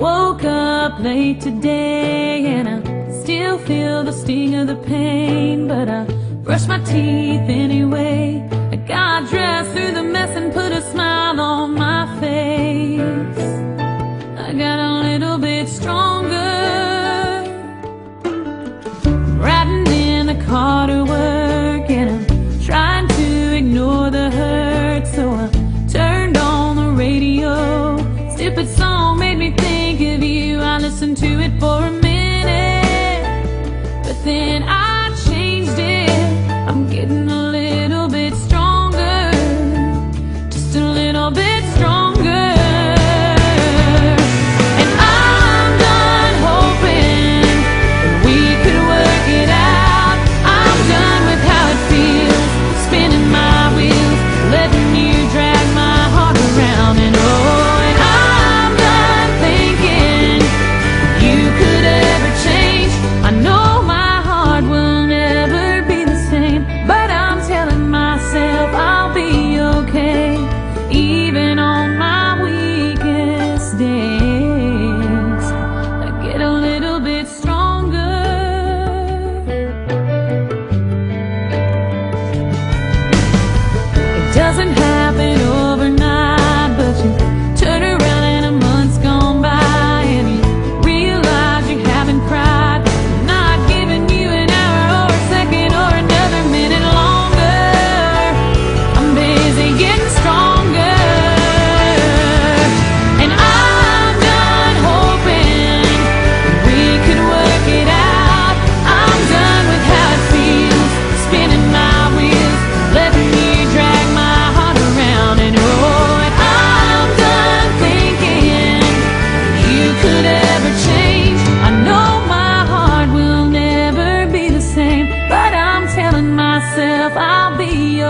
Woke up late today and I still feel the sting of the pain But I brushed my teeth anyway. I got dressed through the mess and put a smile on my face. I got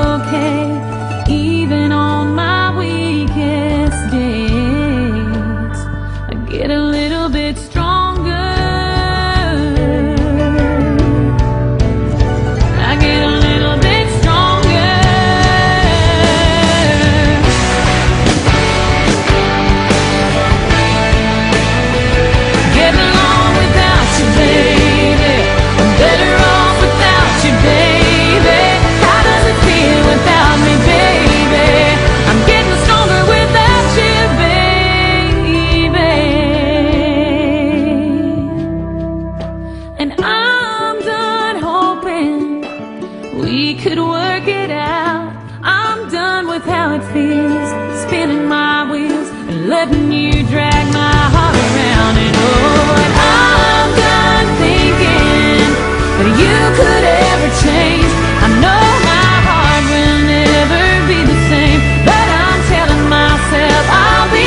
okay, even on my weakest days. I get a little bit stronger. We could work it out. I'm done with how it feels, spinning my wheels and letting you drag my heart around. And oh, and I'm done thinking that you could ever change. I know my heart will never be the same, but I'm telling myself I'll be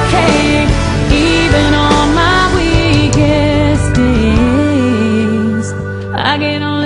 okay, even on my weakest days. I get on.